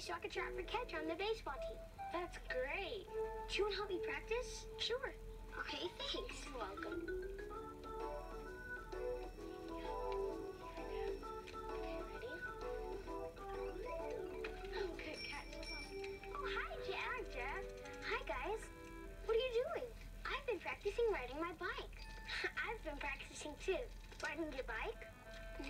He gave it so I could try out for catcher on the baseball team. That's great. Do you want to help me practice? Sure. Okay, thanks. You're welcome. Okay. Oh, hi, Jeff. Hi, Jeff. Hi, guys. What are you doing? I've been practicing riding my bike. I've been practicing too. Riding your bike?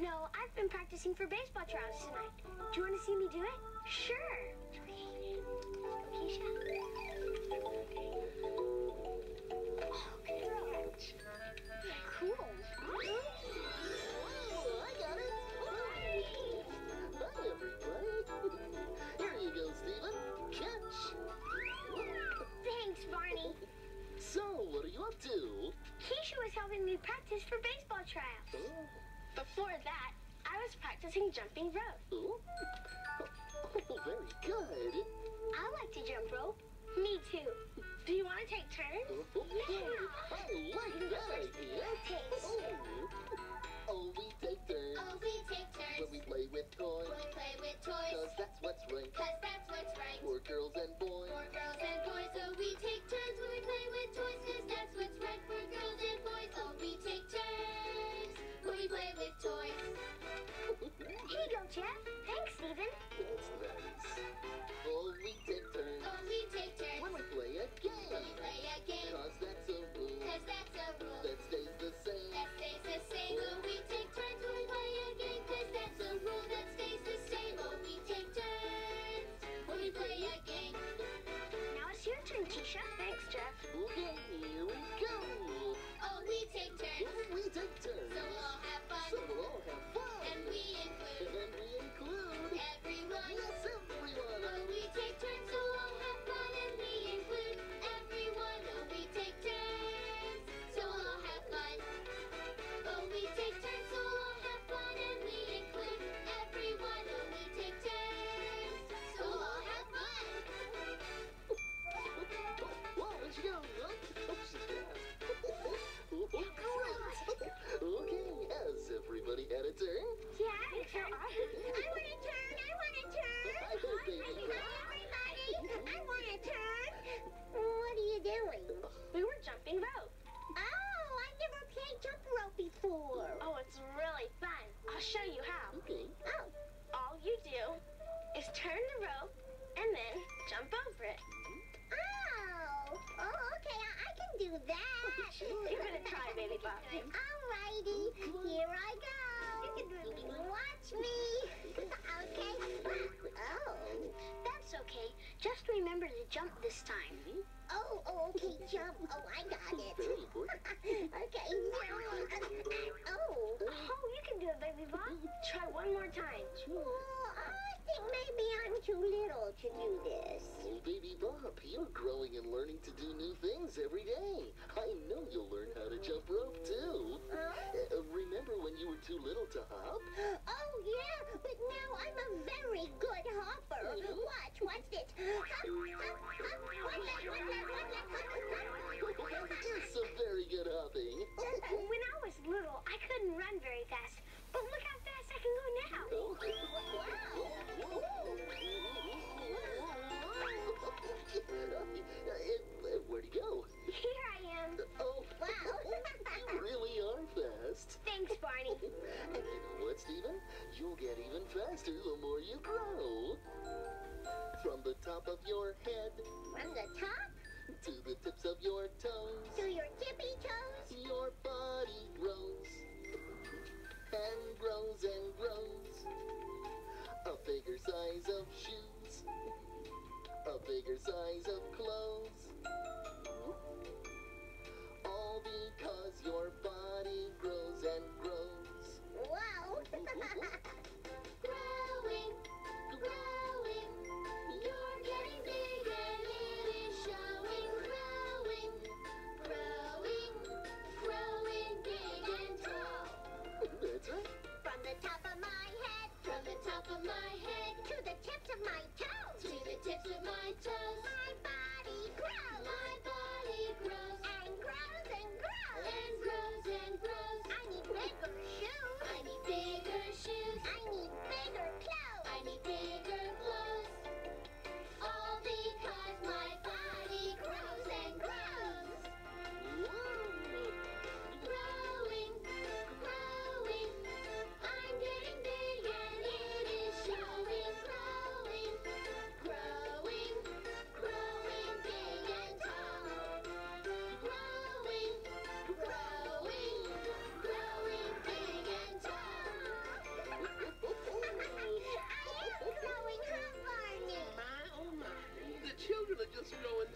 No, I've been practicing for baseball trials tonight. Do you want to see me do it? Sure. Oh. Cool. Oh, I got it. Hi, everybody. Here you go, Stephen. Catch. Thanks, Barney. So, what are you up to? Keesha was helping me practice for baseball trials. Oh. Oh, Before that, I was practicing jumping rope. oh. oh very good. I like to jump rope. Me too. Do you want to take turns? Oh, I like that idea. Oh, oh, we take turns Oh, we take turns. when we play with toys. when we play with Cause that's what's right Cause that's what's right. for girls and boys. For girls and boys, so we take turns when we play with toys. Cause that's what's right for girls and boys. Jeff. Do that. You're gonna try, baby Bop. Alrighty, here I go. Watch me. okay. Oh, that's okay. Just remember to jump this time. Oh, oh, okay, jump. Oh, I got it. Very important. okay. Oh. Oh, you can do it, baby Bop. Try one more time. Well, I think maybe I'm too little to do this. Oh, baby Bop, you're growing and learning to do new things every day. I know you'll learn how to jump rope too. Huh? Uh, remember when you were too little to hop? Oh, yeah, but now I'm a very good hopper. Watch, watch this. Hop, hop, hop. One leg, one leg, one leg. faster the more you grow. From the top of your head. From the top? To the tips of your toes. To your tippy toes. Your body grows. And grows and grows. A bigger size of shoes. A bigger size of clothes.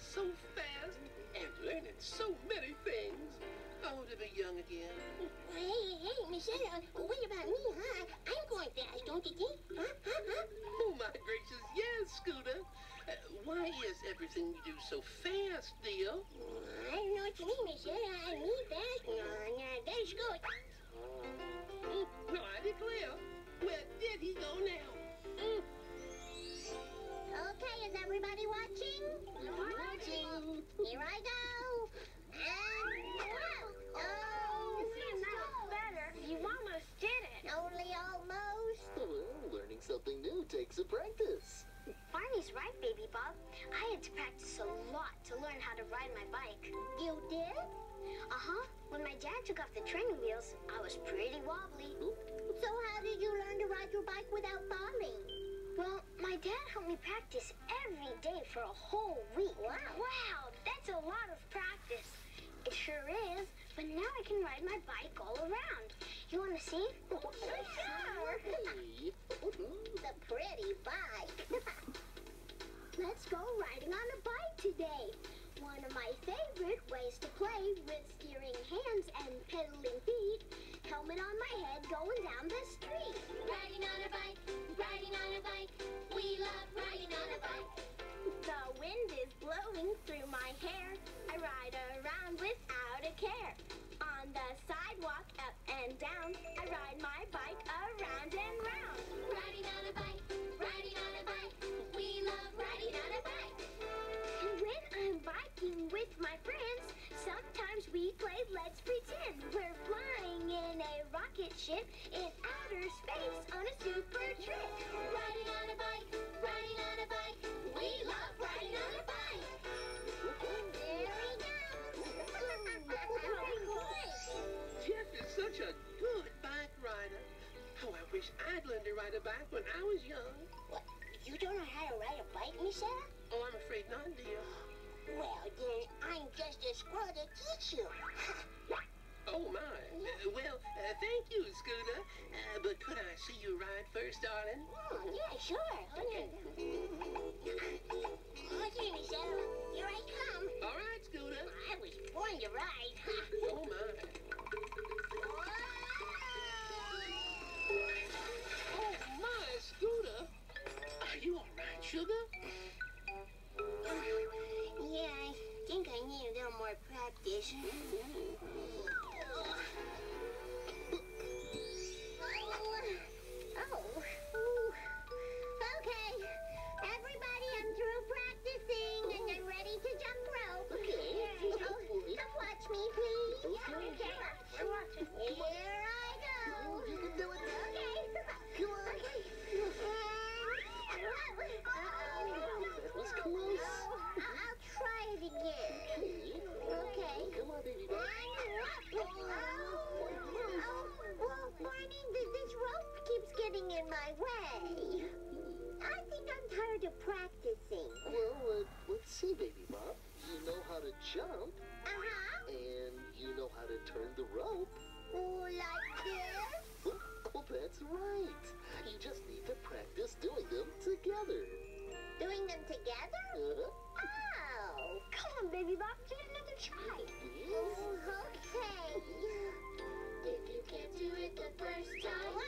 so fast and learning so many things. I want to be young again. Hey, hey, hey, Michelle, what about me, huh? I'm going fast, don't you think? Huh, huh, huh? Oh, my gracious, yes, Scooter. Uh, why is everything you do so fast, Theo? I don't know what you mean, Michelle. I need fast. No, no, there's good. No, ride my bike. You did? Uh-huh. When my dad took off the training wheels, I was pretty wobbly. So how did you learn to ride your bike without falling? Well, my dad helped me practice every day for a whole week. Wow. Wow, that's a lot of practice. It sure is, but now I can ride my bike all around. You want to see? Oh, oh sure. Mm-hmm, the pretty bike. Let's go riding on a bike today ways to play with steering hands and pedaling feet. Helmet on my head going down the street. Riding on a bike, riding on a bike. We love riding on a bike. The wind is blowing through my hair. I ride around without rocket ship in outer space on a super trip. Riding on a bike, riding on a bike. We love riding on a bike. There he goes. Jeff is such a good bike rider. Oh, I wish I'd learned to ride a bike when I was young. What? You don't know how to ride a bike, Miss Etta? Oh, I'm afraid not, dear. Well, then I'm just as squirrel to teach you. Oh. Uh, well, uh, thank you, Scooter. Uh, but could I see you ride first, darling? Oh, yeah, sure. Okay. Okay, Miss Etta. Here I come. All right, Scooter. I was born to ride. Oh, my. Oh, my, Scooter. Are you all right, sugar? Yeah, I think I need a little more practice. turn the rope. Oh, like this? Oh, that's right. You just need to practice doing them together. Doing them together? Uh-huh. Oh, come on, baby Bop, give it another try. Yes. Okay. If you can't do it the first time,